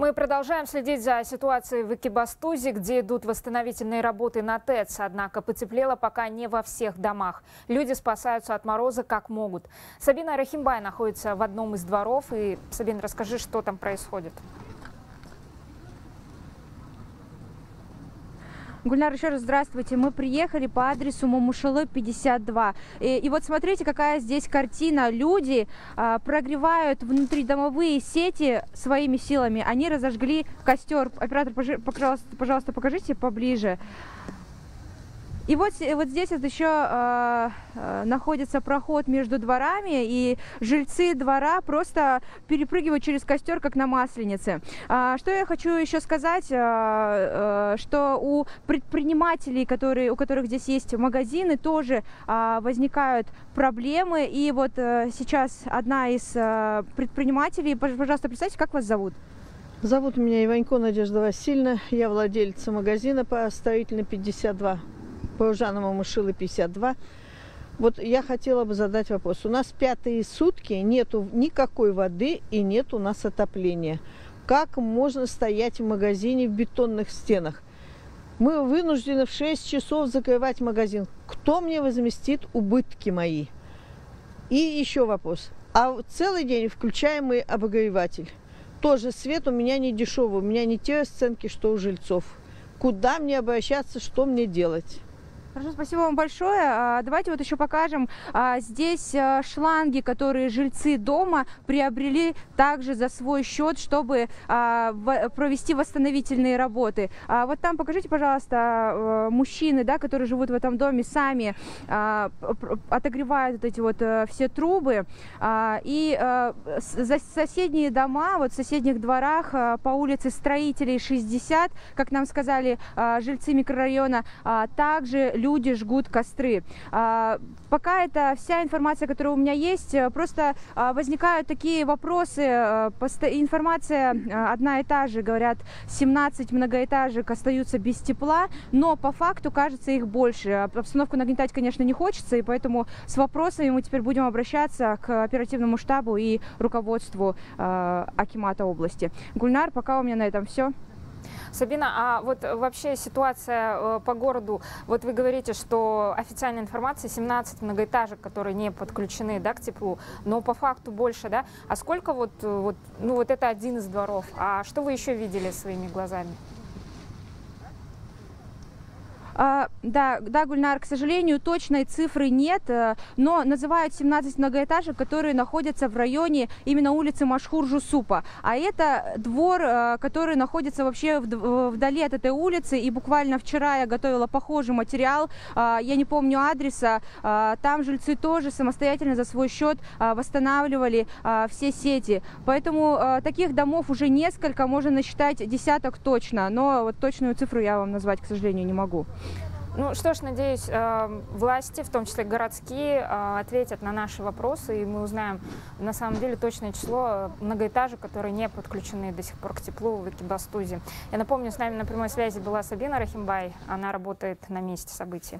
Мы продолжаем следить за ситуацией в Экибастузе, где идут восстановительные работы на ТЭЦ. Однако потеплело пока не во всех домах. Люди спасаются от мороза как могут. Сабина Рахимбай находится в одном из дворов. И, Сабин, расскажи, что там происходит. Гульнар, еще раз здравствуйте. Мы приехали по адресу Мамушалы 52. И, и вот смотрите, какая здесь картина. Люди а, прогревают внутридомовые сети своими силами. Они разожгли костер. Оператор, пожалуйста, пожалуйста покажите поближе. И вот, вот здесь вот еще э, э, находится проход между дворами, и жильцы двора просто перепрыгивают через костер, как на масленице. А, что я хочу еще сказать, а, а, что у предпринимателей, которые, у которых здесь есть магазины, тоже а, возникают проблемы. И вот а, сейчас одна из а, предпринимателей, пожалуйста, представьте, как вас зовут? Зовут меня Иванько Надежда Васильевна, я владельца магазина по строительной 52 по Жаному Мышилы 52. Вот я хотела бы задать вопрос. У нас пятые сутки нету никакой воды и нет у нас отопления. Как можно стоять в магазине в бетонных стенах? Мы вынуждены в 6 часов закрывать магазин. Кто мне возместит убытки мои? И еще вопрос. А целый день включаем мы обогреватель. Тоже свет у меня не дешевый, у меня не те расценки, что у жильцов. Куда мне обращаться, что мне делать? Хорошо, спасибо вам большое. А, давайте вот еще покажем. А, здесь а, шланги, которые жильцы дома приобрели также за свой счет, чтобы провести восстановительные работы. Вот там покажите, пожалуйста, мужчины, да, которые живут в этом доме, сами отогревают вот эти вот все трубы. И соседние дома, вот в соседних дворах по улице Строителей 60, как нам сказали жильцы микрорайона, также люди жгут костры. А, пока это вся информация, которая у меня есть, э, просто а, возникают такие вопросы. Э, информация э, одна и та же, говорят, 17 многоэтажек остаются без тепла, но по факту, кажется, их больше. Обстановку нагнетать, конечно, не хочется, и поэтому с вопросами мы теперь будем обращаться к оперативному штабу и руководству Акимата области. Гульнар, пока у меня на этом все. Сабина, а вот вообще ситуация э, по городу, вот вы говорите, что официальная информация 17 многоэтажек, которые не подключены да, к теплу, но по факту больше, да? А сколько вот, э, вот, ну вот это один из дворов, а что вы еще видели своими глазами? А, да, да, Гульнар, к сожалению, точной цифры нет, э, но называют 17 многоэтажек, которые находятся в районе именно улицы Машхур-Жусупа. А это двор, э, который находится вообще вдали от этой улицы. И буквально вчера я готовила похожий материал. А, я не помню адреса. А, там жильцы тоже самостоятельно за свой счет восстанавливали все сети. Поэтому таких домов уже несколько, можно насчитать десяток точно. Но вот точную цифру я вам назвать, к сожалению, не могу. Ну что ж, надеюсь, э, власти, в том числе городские, э, ответят на наши вопросы, и мы узнаем на самом деле точное число многоэтажек, которые не подключены до сих пор к теплу в Экибастузе. Я напомню, с нами на прямой связи была Сабина Рахимбай, она работает на месте событий.